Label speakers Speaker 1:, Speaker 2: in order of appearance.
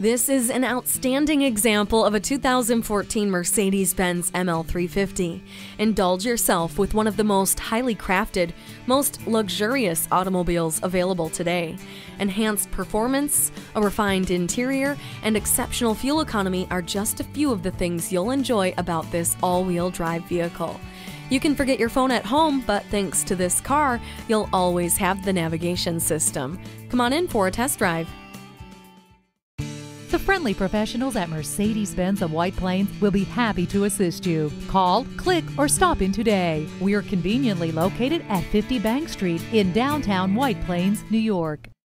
Speaker 1: This is an outstanding example of a 2014 Mercedes-Benz ML350. Indulge yourself with one of the most highly crafted, most luxurious automobiles available today. Enhanced performance, a refined interior, and exceptional fuel economy are just a few of the things you'll enjoy about this all-wheel drive vehicle. You can forget your phone at home, but thanks to this car, you'll always have the navigation system. Come on in for a test drive.
Speaker 2: The friendly professionals at Mercedes Benz of White Plains will be happy to assist you. Call, click, or stop in today. We are conveniently located at 50 Bank Street in downtown White Plains, New York.